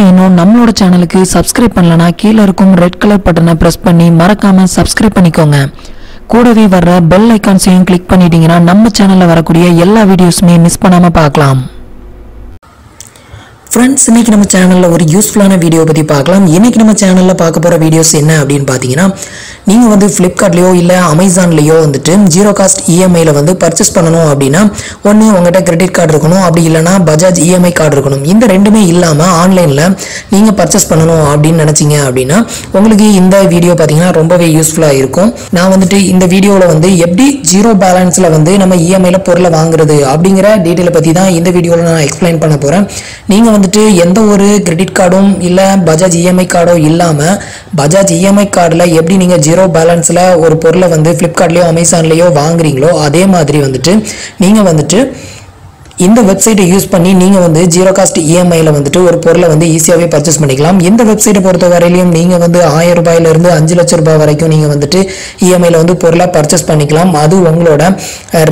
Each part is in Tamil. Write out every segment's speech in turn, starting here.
நீங்கள் இன்னும் நம்மளோட சேனலுக்கு சப்ஸ்கிரைப் பண்ணலனா கீழே இருக்கும் ரெட் கலர் பட்டனை ப்ரெஸ் பண்ணி மறக்காம சப்ஸ்கிரைப் பண்ணிக்கோங்க. கூடவே வர்ற பெல் ஐக்கான்ஸையும் கிளிக் பண்ணிட்டீங்கன்னா நம்ம சேனலில் வரக்கூடிய எல்லா வீடியோஸுமே மிஸ் பண்ணாமல் பார்க்கலாம். ஃப்ரெண்ட்ஸ் இன்னைக்கு நம்ம சேனலில் ஒரு யூஸ்ஃபுல்லான வீடியோ பற்றி பார்க்கலாம். இன்னைக்கு நம்ம சேனலில் பார்க்க போகிற வீடியோஸ் என்ன அப்படின்னு பார்த்தீங்கன்னா நீங்கள் வந்து ஃப்ளிப்கார்ட்லேயோ இல்லை அமேசான்லேயோ வந்துட்டு ஜீரோ காஸ்ட் இஎம்ஐயில் வந்து பர்ச்சேஸ் பண்ணணும் அப்படின்னா ஒன்று உங்கள்கிட்ட கிரெடிட் கார்டு இருக்கணும். அப்படி இல்லைனா பஜாஜ் இஎம்ஐ கார்டு இருக்கணும். இந்த ரெண்டுமே இல்லாமல் ஆன்லைனில் நீங்கள் பர்ச்சேஸ் பண்ணணும் அப்படின்னு நினச்சிங்க அப்படின்னா உங்களுக்கு இந்த வீடியோ பார்த்தீங்கன்னா ரொம்பவே யூஸ்ஃபுல்லாக இருக்கும். நான் வந்துட்டு இந்த வீடியோவில் வந்து எப்படி ஜீரோ பேலன்ஸில் வந்து நம்ம இஎம்ஐயில் பொருளை வாங்குறது அப்படிங்கிற டீட்டெயிலை பற்றி தான் இந்த வீடியோவில் நான் எக்ஸ்பிளைன் பண்ண போகிறேன் நீங்கள் வந்துட்டு எந்த ஒரு கிரெடிட் கார்டும் இல்லை பஜாஜ் இஎம்ஐ கார்டோ இல்லாமல் பஜாஜ் இஎம்ஐ கார்டில் எப்படி நீங்கள் ஜீரோ பேலன்ஸில் ஒரு பொருளை வந்து ஃப்ளிப்கார்ட்லேயோ அமேசான்லேயோ வாங்குறீங்களோ அதே மாதிரி வந்துட்டு நீங்கள் வந்துட்டு இந்த வெப்சைட்டை யூஸ் பண்ணி நீங்கள் வந்து ஜீரோ காஸ்ட் இஎம்ஐயில் வந்துட்டு ஒரு பொருளை வந்து ஈஸியாகவே பர்ச்சேஸ் பண்ணிக்கலாம். இந்த வெப்சைட்டை பொறுத்த வரையிலையும் நீங்கள் வந்து ஆயிரம் ரூபாயிலிருந்து அஞ்சு லட்ச ரூபாய் வரைக்கும் நீங்கள் வந்துட்டு இஎம்ஐயில் வந்து பொருளை பர்ச்சேஸ் பண்ணிக்கலாம். அது உங்களோட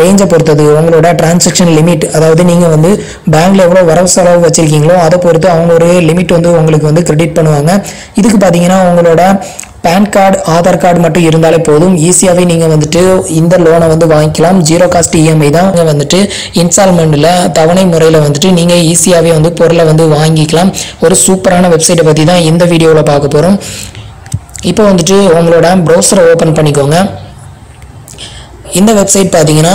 ரேஞ்சை பொறுத்தது உங்களோட டிரான்சாக்ஷன் லிமிட் அதாவது நீங்கள் வந்து பேங்க்ல எவ்வளோ வரவு செலவு வச்சிருக்கீங்களோ அதை பொறுத்து அவங்க ஒரு லிமிட் வந்து உங்களுக்கு வந்து கிரெடிட் பண்ணுவாங்க. இதுக்கு பார்த்தீங்கன்னா உங்களோட பேன் கார்டு ஆதார் கார்டு மட்டும் இருந்தாலே போதும். ஈஸியாகவே நீங்கள் வந்துட்டு இந்த லோனை வந்து வாங்கிக்கலாம். ஜீரோ காஸ்ட் இஎம்ஐ தான். நீங்கள் வந்துட்டு இன்ஸ்டால்மெண்ட்டில் தவணை முறையில் வந்துட்டு நீங்கள் ஈஸியாகவே வந்து பொருளை வந்து வாங்கிக்கலாம். ஒரு சூப்பரான வெப்சைட்டை பற்றி தான் இந்த வீடியோவில் பார்க்க போகிறோம் இப்போ வந்துட்டு உங்களோட ப்ரௌசரை ஓப்பன் பண்ணிக்கோங்க. இந்த வெப்சைட் பார்த்தீங்கன்னா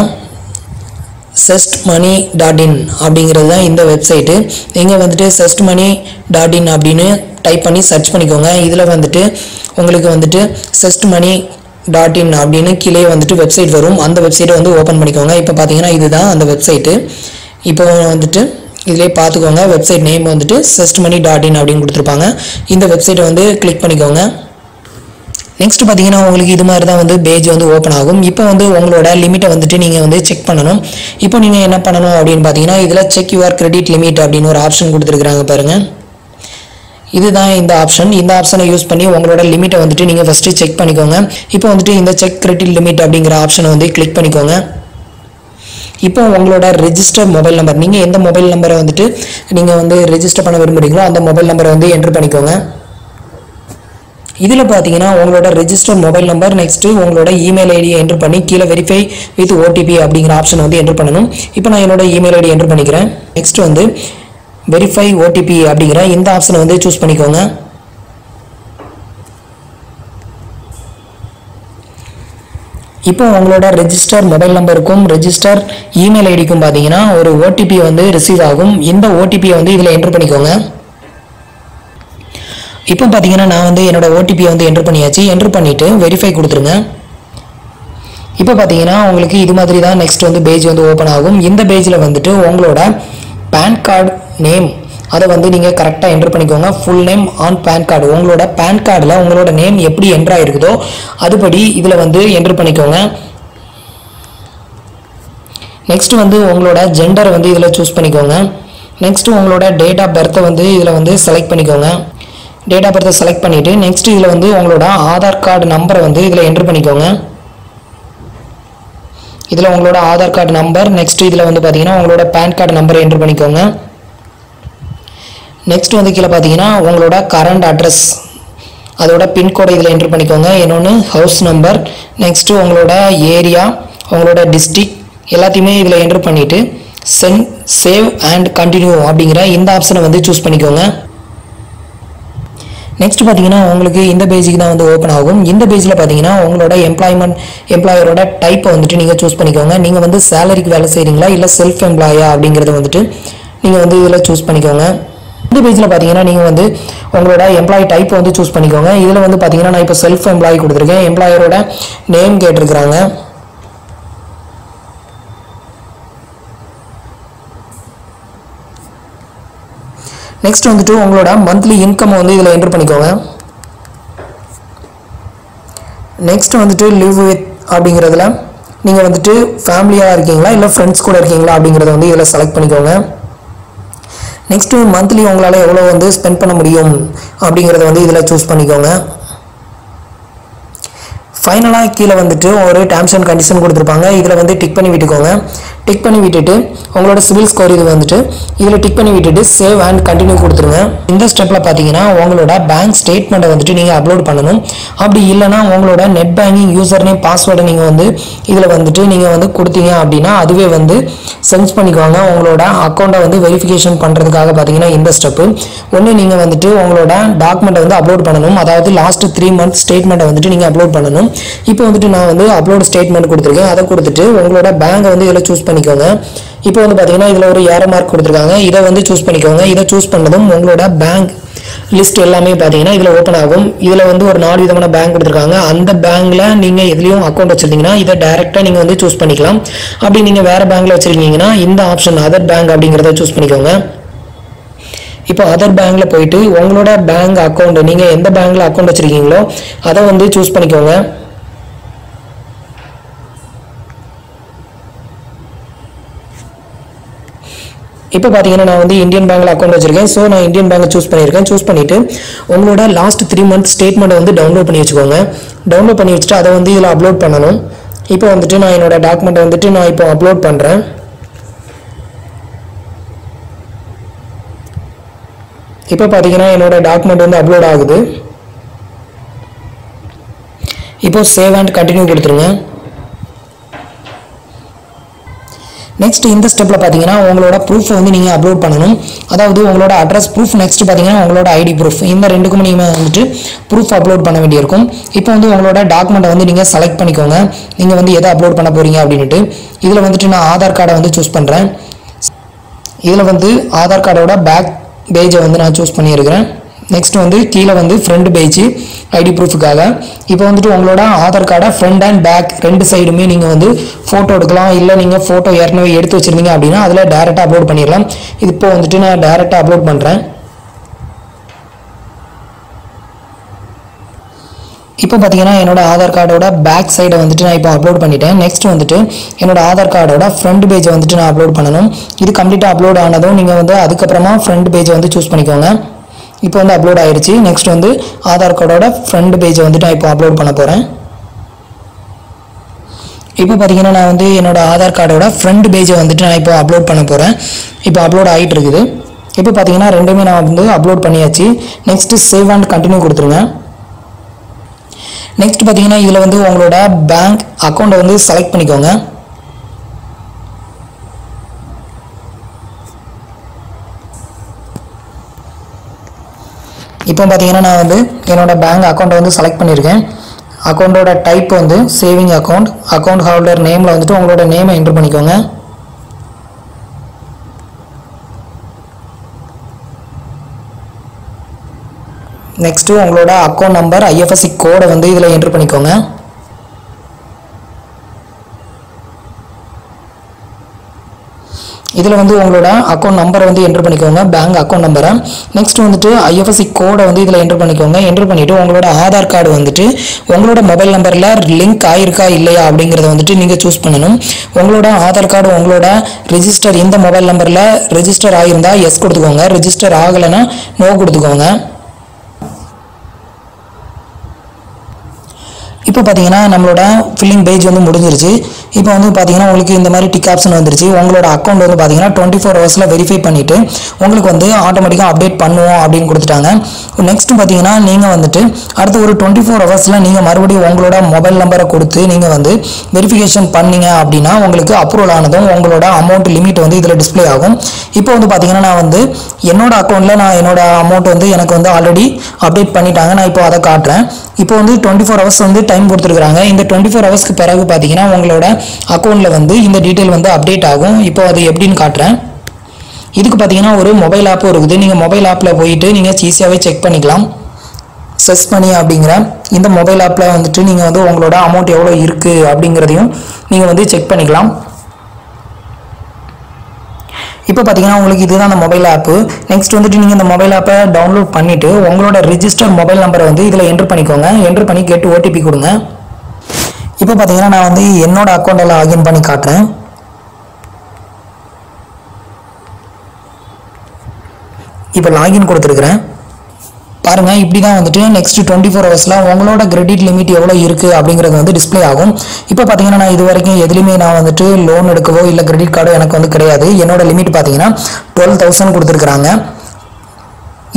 செஸ்ட் மணி டாட் இன் அப்படிங்கிறது தான் இந்த வெப்சைட்டு நீங்கள் வந்துட்டு செஸ்ட் மணி டாட் இன் அப்படின்னு டைப் பண்ணி சர்ச் பண்ணிக்கோங்க. இதில் வந்துட்டு உங்களுக்கு வந்துட்டு செஸ்ட் மணி டாட் இன் அப்படின்னு கீழே வந்துட்டு வெப்சைட் வரும். அந்த வெப்சைட்டை வந்து ஓப்பன் பண்ணிக்கோங்க. இப்போ பார்த்தீங்கன்னா இதுதான் அந்த வெப்சைட்டு இப்போ வந்துட்டு இதிலே பார்த்துக்கோங்க வெப்சைட் நேம் வந்துட்டு செஸ்ட் மணி டாட் இன் அப்படின்னு கொடுத்துருப்பாங்க. இந்த வெப்சைட்டை வந்து கிளிக் பண்ணிக்கோங்க. நெக்ஸ்ட் பார்த்தீங்கன்னா உங்களுக்கு இது மாதிரி தான் வந்து பேஜ் வந்து ஓப்பன் ஆகும். இப்போ வந்து உங்களோட லிமிட்டை வந்துட்டு நீங்கள் வந்து செக் பண்ணணும். இப்போ நீங்கள் என்ன பண்ணணும் அப்படின்னு பார்த்தீங்கன்னா இதில் செக் யுவர் கிரெடிட் லிமிட் அப்படின்னு ஒரு ஆப்ஷன் கொடுத்துருக்குறாங்க பாருங்கள் இதுதான் இந்த ஆப்ஷன் இந்த ஆப்ஷனை யூஸ் பண்ணி உங்களோட லிமிட்டை வந்துட்டு நீங்கள் ஃபஸ்ட்டு செக் பண்ணிக்கோங்க. இப்போ வந்துட்டு இந்த செக் கிரெடிட் லிமிட் அப்படிங்கிற ஆப்ஷனை வந்து கிளிக் பண்ணிக்கோங்க. இப்போ உங்களோட ரெஜிஸ்டர் மொபைல் நம்பர் நீங்கள் எந்த மொபைல் நம்பரை வந்துட்டு நீங்கள் வந்து ரெஜிஸ்டர் பண்ண விரும்புகிறீங்களோ அந்த மொபைல் நம்பரை வந்து என்ட்ரு பண்ணிக்கோங்க. இதில் பார்த்தீங்கன்னா உங்களோட ரெஜிஸ்டர் மொபைல் நம்பர் நெக்ஸ்ட்டு உங்களோட இமெயில் ஐடியை என்ட்ரு பண்ணி கீழே வெரிஃபை வித் ஓடிபி அப்படிங்கிற ஆப்ஷன் வந்து என்ட்ரு பண்ணணும். இப்போ நான் என்னோட இமெயில் ஐடி என்ட்ரு பண்ணிக்கிறேன். நெக்ஸ்ட் வந்து வெரிஃபை ஓடிபி அப்படிங்கிற இந்த ஆப்ஷனை வந்து சூஸ் பண்ணிக்கோங்க. இப்போ உங்களோட ரெஜிஸ்டர் மொபைல் நம்பருக்கும் ரெஜிஸ்டர் இமெயில் ஐடிக்கும் பார்த்தீங்கன்னா ஒரு ஓடிபி வந்து ரிசீவ் ஆகும். இந்த ஓடிபியை வந்து இதில் என்ட்ரு பண்ணிக்கோங்க. இப்போ பார்த்தீங்கன்னா நான் வந்து என்னோட ஓடிபியை வந்து என்ட்ரு பண்ணியாச்சு. என்ட்ரு பண்ணிவிட்டு வெரிஃபை கொடுத்துருங்க. இப்போ பார்த்தீங்கன்னா உங்களுக்கு இது மாதிரி தான் நெக்ஸ்ட் வந்து பேஜ் வந்து ஓப்பன் ஆகும். இந்த பேஜில் வந்துட்டு உங்களோட பேன் கார்டு நேம் அதை வந்து நீங்கள் கரெக்டாக என்ட்ரு பண்ணிக்கோங்க. Full name on PAN card உங்களோட பேன் கார்டில் உங்களோட நேம் எப்படி என்ட்ராயிருக்குதோ அதுபடி இதில் வந்து என்ட்ரு பண்ணிக்கோங்க. நெக்ஸ்ட் வந்து உங்களோட ஜெண்டர் வந்து இதில் சூஸ் பண்ணிக்கோங்க. நெக்ஸ்ட் உங்களோட டேட் ஆஃப் பர்த்தை வந்து இதில் வந்து செலக்ட் பண்ணிக்கோங்க. டேட் ஆஃப் பர்த்தை செலக்ட் பண்ணிவிட்டு நெக்ஸ்ட் இதில் வந்து உங்களோட ஆதார் கார்டு நம்பரை வந்து இதில் என்ட்ரு பண்ணிக்கோங்க. இதில் உங்களோட ஆதார் கார்டு நம்பர் நெக்ஸ்ட் இதில் வந்து பார்த்தீங்கன்னா உங்களோட பேன் கார்டு நம்பரை என்ட்ரு பண்ணிக்கோங்க. நெக்ஸ்ட் வந்து கீழே பார்த்தீங்கன்னா உங்களோட கரண்ட் அட்ரஸ் அதோட பின்கோடை இதில் என்ட்ரு பண்ணிக்கோங்க. இன்னொன்று ஹவுஸ் நம்பர் நெக்ஸ்ட்டு உங்களோட ஏரியா உங்களோட டிஸ்ட்ரிக் எல்லாத்தையுமே இதில் என்ட்ரு பண்ணிவிட்டு சென் சேவ் அண்ட் கண்டினியூ அப்படிங்கிற இந்த ஆப்ஷனை வந்து சூஸ் பண்ணிக்கோங்க. நெக்ஸ்ட் பார்த்தீங்கன்னா உங்களுக்கு இந்த பேஜுக்கு தான் வந்து ஓப்பன் ஆகும். இந்த பேஜில் பார்த்தீங்கன்னா உங்களோட எம்ப்ளாய்மெண்ட் எம்ப்ளாயரோட டைப்பை வந்துட்டு நீங்கள் சூஸ் பண்ணிக்கோங்க. நீங்கள் வந்து சேலரிக்கு வேலை செய்கிறீங்களா இல்லை செல்ஃப் எம்ப்ளாயா அப்படிங்கிறத வந்துட்டு நீங்கள் வந்து இதில் சூஸ் பண்ணிக்கோங்க. இந்த பேஜில் பார்த்தீங்கன்னா நீங்கள் வந்து உங்களோட எம்ப்ளாயி டைப்பை வந்து சூஸ் பண்ணிக்கோங்க. இதில் வந்து பார்த்தீங்கன்னா நான் இப்போ செல்ஃப் எம்ப்ளாயி கொடுத்துருக்கேன். எம்ப்ளாயரோட நேம் கேட்டிருக்கிறாங்க. நெக்ஸ்ட் வந்துட்டு உங்களோட மந்த்லி இன்கம் வந்து இதில் என்ட்ரு பண்ணிக்கோங்க. நெக்ஸ்ட் வந்துட்டு லிவ் வித் அப்படிங்கிறதுல நீங்கள் வந்துட்டு ஃபேமிலியாக இருக்கீங்களா? இல்லை ஃப்ரெண்ட்ஸ் கூட இருக்கீங்களா? அப்படிங்கிறத வந்து இதில் செலக்ட் பண்ணிக்கோங்க. நெக்ஸ்ட்டு மந்த்லி உங்களால் எவ்வளோ வந்து ஸ்பெண்ட் பண்ண முடியும் அப்படிங்கிறத வந்து இதில் சூஸ் பண்ணிக்கோங்க. ஃபைனலாக கீழே வந்துட்டு ஒரு டேர்ம்ஸ் அண்ட் கண்டிஷன் கொடுத்துருப்பாங்க. இதில் வந்து டிக் பண்ணி விட்டுக்கோங்க. டிக் பண்ணி விட்டுட்டு உங்களோட சிவில் ஸ்கோர் இது வந்துட்டு இதில் டிக் பண்ணி விட்டுட்டு சேவ் அண்ட் கண்டினியூ கொடுத்துருங்க. இந்த ஸ்டெப்பில் பார்த்தீங்கன்னா உங்களோட பேங்க் ஸ்டேட்மெண்ட்டை வந்துட்டு நீங்கள் அப்லோட் பண்ணணும். அப்படி இல்லைனா உங்களோட நெட் பேங்கிங் யூசர் நேம் பாஸ்வேர்டை நீங்கள் வந்து இதில் வந்துட்டு நீங்கள் வந்து கொடுத்தீங்க அப்படின்னா அதுவே வந்து சென்ஸ் பண்ணிக்குவாங்க. உங்களோட அக்கௌண்ட்டை வந்து வெரிஃபிகேஷன் பண்ணுறதுக்காக பார்த்தீங்கன்னா இந்த ஸ்டெப்பு ஒன்று நீங்கள் வந்துட்டு உங்களோட டாக்குமெண்ட்டை வந்து அப்லோட் பண்ணணும். அதாவது லாஸ்ட் த்ரீ மந்த் ஸ்டேட்மெண்ட்டை வந்துட்டு நீங்கள் அப்லோட் பண்ணணும். இப்போ வந்துட்டு நான் வந்து அப்லோட் ஸ்டேட்மெண்ட் கொடுத்துருக்கேன். அதை கொடுத்துட்டு உங்களோட பேங்கை வந்து இதில் சூஸ் பண்ணிக்கோங்க. இப்போ வந்து பார்த்தீங்கன்னா இதில் ஒரு ஏரோ மார்க் கொடுத்துருக்காங்க. இதை வந்து சூஸ் பண்ணிக்கோங்க. இதை சூஸ் பண்ணதும் உங்களோட பேங்க் லிஸ்ட் எல்லாமே பார்த்தீங்கன்னா இதில் ஓப்பன் ஆகும். இதில் வந்து ஒரு நாலு விதமான பேங்க் கொடுத்துருக்காங்க. அந்த பேங்க்கில் நீங்கள் எதுலேயும் அக்கௌண்ட் வச்சிருந்தீங்கன்னா இதை டேரெக்டாக நீங்கள் வந்து சூஸ் பண்ணிக்கலாம். அப்படி நீங்கள் வேறு பேங்க்கில் வச்சிருக்கீங்கன்னா இந்த ஆப்ஷன் அதர் பேங்க் அப்படிங்கிறத சூஸ் பண்ணிக்கோங்க. இப்போ அதர் பேங்க்கில் போயிட்டு உங்களோட பேங்க் அக்கௌண்ட் நீங்கள் எந்த பேங்க்கில் அக்கௌண்ட் வச்சுருக்கீங்களோ அதை வந்து சூஸ் பண்ணிக்கோங்க. இப்போ பார்த்தீங்கன்னா நான் வந்து இந்தியன் பேங்க்கில் அக்கௌண்ட் வச்சிருக்கேன். ஸோ நான் இந்தியன் பேங்க் சூஸ் பண்ணியிருக்கேன். சூஸ் பண்ணிவிட்டு உங்களோட லாஸ்ட் த்ரீ மந்த் ஸ்டேட்மெண்ட்டை வந்து டவுன்லோட் பண்ணி வச்சுக்கோங்க. டவுன்லோட் பண்ணி வச்சுட்டு அதை வந்து இதில் அப்லோட் பண்ணணும். இப்போ வந்துட்டு நான் என்னோட டாக்குமெண்ட்டை வந்துட்டு நான் இப்போ அப்லோட் பண்ணுறேன் இப்போ பார்த்தீங்கன்னா என்னோட டாக்குமெண்ட் வந்து அப்லோட் ஆகுது. இப்போ சேவ் அண்ட் கண்டினியூ கொடுத்துருங்க. நெக்ஸ்ட் இந்த ஸ்டெப்பில் பார்த்தீங்கன்னா உங்களோட ப்ரூஃப் வந்து நீங்கள் அப்லோட் பண்ணணும். அதாவது உங்களோட அட்ரஸ் ப்ரூஃப் நெக்ஸ்ட் பார்த்தீங்கன்னா உங்களோட ஐடி ப்ரூஃப் இந்த ரெண்டுக்கும் நீங்கள் வந்துட்டு ப்ரூஃப் அப்லோட் பண்ண வேண்டியிருக்கும். இப்போ வந்து உங்களோட டாக்குமெண்ட்டை வந்து நீங்கள் செலக்ட் பண்ணிக்கோங்க. நீங்கள் வந்து எதை அப்லோட் பண்ண போகிறீங்க அப்படின்ட்டு இதில் வந்துட்டு நான் ஆதார் கார்டை வந்து சூஸ் பண்ணுறேன் இதில் வந்து ஆதார் கார்டோட பேக் பேஜை வந்து நான் சூஸ் பண்ணியிருக்கிறேன். நெக்ஸ்ட் வந்து கீழே வந்து ஃப்ரெண்ட் பேஜ் ஐடி ப்ரூஃபுக்காக இப்போ வந்துட்டு உங்களோட ஆதார் கார்டை ஃப்ரண்ட் அண்ட் பேக் ரெண்டு சைடுமே நீங்கள் வந்து ஃபோட்டோ எடுக்கலாம். இல்லை நீங்கள் ஃபோட்டோ ஏற்கனவே எடுத்து வச்சுருந்தீங்க அப்படின்னா அதில் டேரெக்டாக அப்லோட் பண்ணிடலாம். இது இப்போ வந்துட்டு நான் டேரெக்டாக அப்லோட் பண்ணுறேன் இப்போ பார்த்தீங்கன்னா என்னோட ஆதார் கார்டோட பேக் சைடை வந்துட்டு நான் இப்போ அப்லோட் பண்ணிட்டேன். நெக்ஸ்ட் வந்துட்டு என்னோட ஆதார் கார்டோட ஃப்ரண்ட் பேஜை வந்துட்டு நான் அப்லோட் பண்ணணும். இது கம்ப்ளீட்டாக அப்லோட் ஆனதும் நீங்கள் வந்து அதுக்கப்புறமா ஃப்ரண்ட் பேஜை வந்து சூஸ் பண்ணிக்கோங்க. இப்போ வந்து அப்லோட் ஆயிடுச்சு நெக்ஸ்ட் வந்து ஆதார் கார்டோட ஃப்ரண்ட் பேஜை வந்துட்டு நான் இப்போ அப்லோட் பண்ண போகிறேன் இப்போ பார்த்தீங்கன்னா நான் வந்து என்னோட ஆதார் கார்டோட ஃப்ரண்ட் பேஜை வந்துட்டு நான் இப்போ அப்லோட் பண்ண போகிறேன் இப்போ அப்லோட் ஆகிட்டு இருக்குது இப்போ பார்த்தீங்கன்னா ரெண்டுமே நான் வந்து அப்லோட் பண்ணியாச்சு. நெக்ஸ்ட்டு சேவ் அண்ட் கண்டினியூ கொடுத்துருங்க. நெக்ஸ்ட் பார்த்தீங்கன்னா இதில் வந்து உங்களோட பேங்க் அக்கௌண்ட்டை வந்து செலக்ட் பண்ணிக்கோங்க. இப்போ பார்த்தீங்கன்னா நான் வந்து என்னோட பேங்க் அக்கௌண்ட்டை வந்து செலக்ட் பண்ணியிருக்கேன். அக்கௌண்ட்டோட டைப் வந்து சேவிங் அக்கௌண்ட் அக்கௌண்ட் ஹோல்டர் நேமில் வந்துட்டு உங்களோட நேமை என்ட்ரு பண்ணிக்கோங்க. நெக்ஸ்ட்டு உங்களோட அக்கௌண்ட் நம்பர் ஐஎஃப்எஸ்சி கோடை வந்து இதில் என்ட்ரு பண்ணிக்கோங்க. இதில் வந்து உங்களோட அக்கௌண்ட் நம்பரை வந்து என்ட்ரு பண்ணிக்கோங்க. பேங்க் அக்கௌண்ட் நம்பரை நெக்ஸ்ட் வந்துட்டு ஐஎஃப்எஸ்சி கோடை வந்து இதில் என்ட்ரு பண்ணிக்கோங்க. என்ட்ரு பண்ணிவிட்டு உங்களோட ஆதார் கார்டு வந்துட்டு உங்களோட மொபைல் நம்பரில் லிங்க் ஆயிருக்கா இல்லையா அப்படிங்கிறத வந்துட்டு நீங்கள் சூஸ் பண்ணணும். உங்களோட ஆதார் கார்டு உங்களோட ரிஜிஸ்டர் இந்த மொபைல் நம்பரில் ரிஜிஸ்டர் ஆகியிருந்தா எஸ் கொடுத்துக்கோங்க. ரிஜிஸ்டர் ஆகலைன்னா நோ கொடுத்துக்கோங்க. இப்போ பார்த்தீங்கன்னா நம்மளோட ஃபில்லிங் பேஜ் வந்து முடிஞ்சிருச்சு. இப்போ வந்து பார்த்தீங்கன்னா உங்களுக்கு இந்த மாதிரி டிக் ஆப்ஷன் வந்துருச்சு. உங்களோட அக்கௌண்ட் வந்து பார்த்தீங்கன்னா டுவெண்ட்டி ஃபோர் ஹவர்ஸில் வெரிஃபை பண்ணிவிட்டு உங்களுக்கு வந்து ஆட்டோமேட்டிக்காக அப்டேட் பண்ணுவோம் அப்படின்னு கொடுத்துட்டாங்க. நெக்ஸ்ட் பார்த்தீங்கன்னா நீங்கள் வந்துட்டு அடுத்து ஒரு டுவெண்ட்டி ஃபோர் ஹவர்ஸில் நீங்கள் மறுபடியும் உங்களோட மொபைல் நம்பரை கொடுத்து நீங்கள் வந்து வெரிஃபிகேஷன் பண்ணீங்க அப்படின்னா உங்களுக்கு அப்ரூவல் ஆனதும் உங்களோட அமௌண்ட் லிமிட் வந்து இதில் டிஸ்ப்ளே ஆகும். இப்போ வந்து பார்த்தீங்கன்னா நான் வந்து என்னோட அக்கௌண்ட்டில் நான் என்னோட அமௌண்ட் வந்து எனக்கு வந்து ஆல்ரெடி அப்டேட் பண்ணிட்டாங்க. நான் இப்போ அதை காட்டுறேன். இப்போ வந்து டுவெண்ட்டி ஃபோர் ஹவர்ஸ் வந்து டைம் கொடுத்துருக்குறாங்க. இந்த டுவெண்ட்டி ஃபோர் ஹவர்ஸ்க்கு பிறகு பார்த்தீங்கன்னா உங்களோட அக்கௌண்ட்டில் வந்து இந்த டீட்டெயில் வந்து அப்டேட் ஆகும். இப்போ அது எப்படின்னு காட்டுறேன். இதுக்கு பார்த்தீங்கன்னா ஒரு மொபைல் ஆப்பும் இருக்குது. நீங்கள் மொபைல் ஆப்பில் போயிட்டு நீங்கள் ஈஸியாகவே செக் பண்ணிக்கலாம். செஸ் பண்ணி அப்படிங்கிற இந்த மொபைல் ஆப்பில் வந்துட்டு நீங்கள் வந்து உங்களோட அமௌண்ட் எவ்வளோ இருக்குது அப்படிங்கிறதையும் நீங்கள் வந்து செக் பண்ணிக்கலாம். இப்போ பார்த்தீங்கன்னா உங்களுக்கு இதுதான் அந்த மொபைல் ஆப்பு நெக்ஸ்ட் வந்துட்டு நீங்கள் இந்த மொபைல் ஆப்பை டவுன்லோட் பண்ணிவிட்டு உங்களோட ரிஜிஸ்டர் மொபைல் நம்பரை வந்து இதில் என்ட்ரு பண்ணிக்கோங்க. என்ட்ரு பண்ணி கேட்டு ஓடிபி கொடுங்க. இப்போ பார்த்தீங்கன்னா நான் வந்து என்னோட அக்கௌண்ட்டில் லாகின் பண்ணி காட்டுறேன். இப்போ லாகின் கொடுத்துருக்குறேன். பாருங்க இப்படி தான் வந்துட்டு நெக்ஸ்ட் டுவெண்ட்டி ஃபோர் ஹவர்ஸில் உங்களோட கிரெடிட் லிமிட் எவ்வளோ இருக்குது அப்படிங்கிறது வந்து டிஸ்ப்ளே ஆகும். இப்போ பார்த்தீங்கன்னா நான் இது வரைக்கும் எதுலையுமே நான் வந்துட்டு லோன் எடுக்கவோ இல்லை கிரெடிட் கார்டோ எனக்கு வந்து கிடையாது. என்னோட லிமிட் பார்த்தீங்கன்னா டுவெல் தௌசண்ட் கொடுத்துருக்குறாங்க.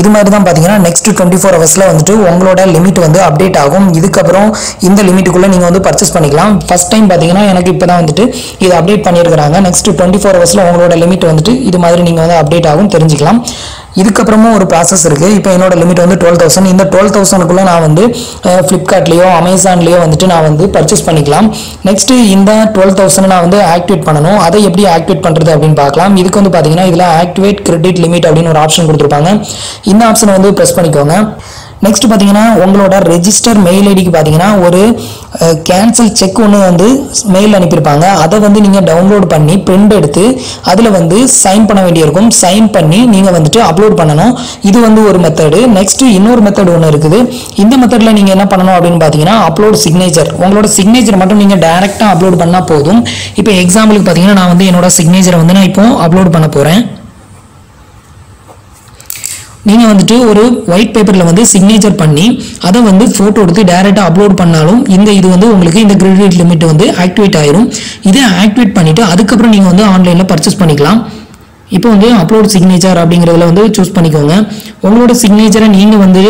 இது மாதிரி தான் பார்த்தீங்கன்னா நெக்ஸ்ட் டுவெண்ட்டி ஃபோர் ஹவர்ஸில் வந்துட்டு உங்களோட லிமிட் வந்து அப்டேட் ஆகும். இதுக்கப்புறம் இந்த லிமிட்டுக்குள்ளே நீங்கள் வந்து பர்ச்சேஸ் பண்ணிக்கலாம். ஃபஸ்ட் டைம் பார்த்தீங்கன்னா எனக்கு இப்போ தான் வந்துட்டு இது அப்டேட் பண்ணியிருக்கிறாங்க. நெக்ஸ்ட் டுவெண்ட்டி ஃபோர் ஹவர்ஸில் உங்களோட லிமிட் வந்துட்டு இது மாதிரி நீங்கள் வந்து அப்டேட் ஆகும். தெரிஞ்சுக்கலாம். இதுக்கப்புறமும் ஒரு ப்ராசஸ் இருக்குது இப்போ என்னோட லிமிட் வந்து டுவெல் தௌசண்ட் இந்த டுவெல் தௌசண்ட்குள்ளே நான் வந்து ஃப்ளிப்கார்ட்லேயோ அமேசான்லேயோ வந்துட்டு நான் வந்து பர்ச்சேஸ் பண்ணிக்கலாம். நெக்ஸ்ட்டு இந்த டுவெல் தௌசண்ட் நான் வந்து ஆக்டிவேட் பண்ணணும். அதை எப்படி ஆக்டிவேட் பண்ணுறது அப்படின்னு பார்க்கலாம். இதுக்கு வந்து பார்த்தீங்கன்னா இதில் ஆக்டிவேட் கிரெடிட் லிமிட் அப்படின்னு ஒரு ஆப்ஷன் கொடுத்துருப்பாங்க. இந்த ஆப்ஷனை வந்து ப்ரெஸ் பண்ணிக்கோங்க. நெக்ஸ்ட் பார்த்தீங்கன்னா உங்களோட ரெஜிஸ்டர் மெயில் ஐடிக்கு பார்த்தீங்கன்னா ஒரு கேன்சல் செக் ஒன்று வந்து மெயில் அனுப்பியிருப்பாங்க. அதை வந்து நீங்கள் டவுன்லோட் பண்ணி பிரிண்ட் எடுத்து அதில் வந்து சைன் பண்ண வேண்டியிருக்கும். சைன் பண்ணி நீங்கள் வந்துட்டு அப்லோட் பண்ணணும். இது வந்து ஒரு மெத்தடு நெக்ஸ்ட்டு இன்னொரு மெத்தட் ஒன்று இருக்குது. இந்த மெத்தடில் நீங்கள் என்ன பண்ணணும் அப்படின்னு பார்த்தீங்கன்னா அப்லோட் சிக்னேச்சர் உங்களோட சிக்னேச்சர் மட்டும் நீங்கள் டேரெக்டாக அப்லோட் பண்ணால் போதும். இப்போ எக்ஸாம்பிளுக்கு பார்த்தீங்கன்னா நான் வந்து என்னோட சிக்னேச்சரை வந்து நான் இப்போ அப்லோட் பண்ண போகிறேன் நீங்கள் வந்துட்டு ஒரு ஒயிட் பேப்பரில் வந்து சிக்னேச்சர் பண்ணி அதை வந்து ஃபோட்டோ எடுத்து டேரெக்டாக அப்லோட் பண்ணாலும் இந்த இது வந்து உங்களுக்கு இந்த கிரெடிட் லிமிட் வந்து ஆக்டிவேட் ஆயிரும். இதை ஆக்டிவேட் பண்ணிவிட்டு அதுக்கப்புறம் நீங்கள் வந்து ஆன்லைனில் பர்ச்சேஸ் பண்ணிக்கலாம். இப்போ வந்து அப்லோட் சிக்னேச்சர் அப்படிங்கிறதுல வந்து சூஸ் பண்ணிக்கோங்க. உங்களோட சிக்னேச்சரை நீங்கள் வந்து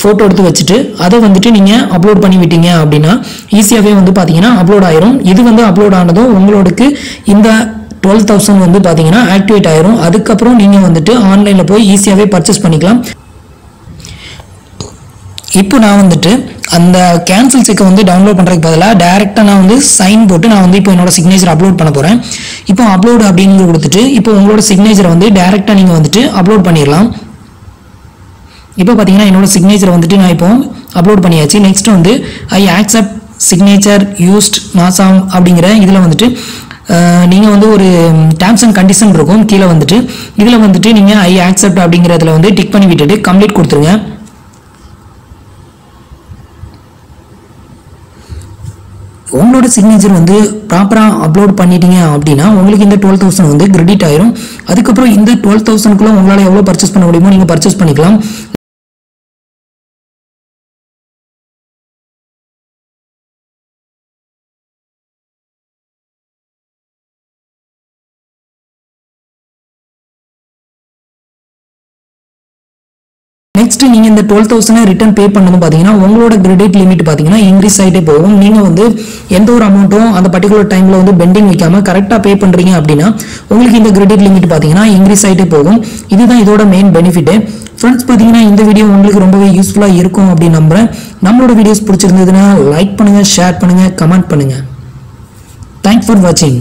ஃபோட்டோ எடுத்து வச்சுட்டு அதை வந்துட்டு நீங்கள் அப்லோட் பண்ணி விட்டீங்க அப்படின்னா ஈஸியாகவே வந்து பார்த்தீங்கன்னா அப்லோட் ஆயிரும். இது வந்து அப்லோட் ஆனதும் உங்களுக்கு இந்த டுவெல் தௌசண்ட் வந்து பார்த்தீங்கன்னா ஆக்டிவேட் ஆயிரும். அதுக்கப்புறம் நீங்கள் வந்துட்டு ஆன்லைனில் போய் ஈஸியாகவே பர்ச்சேஸ் பண்ணிக்கலாம். இப்போ நான் வந்துட்டு அந்த கேன்சல் செக்கை வந்து டவுன்லோட் பண்ணுறதுக்கு பதிலாக டேரெக்டாக நான் வந்து சைன் போட்டு நான் வந்து இப்போ என்னோட சிக்னேச்சர் அப்லோட் பண்ண போகிறேன் இப்போ அப்லோடு அப்படின்னு கொடுத்துட்டு இப்போ உங்களோட சிக்னேச்சரை வந்து டேரெக்டாக நீங்கள் வந்துட்டு அப்லோட் பண்ணிடலாம். இப்போ பார்த்தீங்கன்னா என்னோட சிக்னேச்சர் வந்துட்டு நான் இப்போ அப்லோட் பண்ணியாச்சு. நெக்ஸ்ட் வந்து ஐ ஆக்செப்ட் சிக்னேச்சர் யூஸ்ட் நாசாம் அப்படிங்கிற இதில் வந்துட்டு நீங்கள் வந்து ஒரு டேர்ம்ஸ் அண்ட் கண்டிஷன் இருக்கும் கீழே வந்துட்டு. இதில் வந்துட்டு நீங்கள் ஐ ஆக்செப்ட் அப்படிங்கிறதுல வந்து டிக் பண்ணி விட்டுட்டு கம்ப்ளீட் கொடுத்துருங்க. உங்களோட சிக்னேச்சர் வந்து ப்ராப்பராக அப்லோட் பண்ணிட்டீங்க அப்படின்னா உங்களுக்கு இந்த டுவெல் தௌசண்ட் வந்து கிரெடிட் ஆயிரும். அதுக்கப்புறம் இந்த டுவெல் தௌசண்ட்குள்ளே உங்களால் எவ்வளோ பர்ச்சேஸ் பண்ண முடியுமோ நீங்கள் பர்ச்சேஸ் பண்ணிக்கலாம். நெக்ஸ்ட் நீங்க இந்த டுவெல் தௌசண்ட் ரிட்டர்ன் பே பண்ணதும் பாத்தீங்கன்னா உங்களோட கிரெடிட் லிமிட் பாத்தீங்கன்னா இன்க்ரீஸ் ஆகிட்டே போகும். நீங்க வந்து எந்த ஒரு அமௌண்ட்டும் அந்த பர்டிகுலர் டைம்ல வந்து பெண்டிங் வைக்காம கரெக்டா பே பண்றீங்க அப்படின்னா உங்களுக்கு இந்த கிரெடிட் லிமிட் பாத்தீங்கன்னா இன்க்ரீஸ் ஆகிட்டே போகும். இதுதான் இதோட மெயின் பெனிஃபிட் ஃப்ரெண்ட்ஸ் பார்த்தீங்கன்னா இந்த வீடியோ உங்களுக்கு ரொம்பவே யூஸ்ஃபுல்லாக இருக்கும் அப்படின்னு நம்புறேன். நம்மளோட வீடியோஸ் பிடிச்சிருந்ததுன்னா லைக் பண்ணுங்கள் ஷேர் பண்ணுங்கள் கமெண்ட் பண்ணுங்கள் தேங்க்ஸ் ஃபார் வாட்சிங்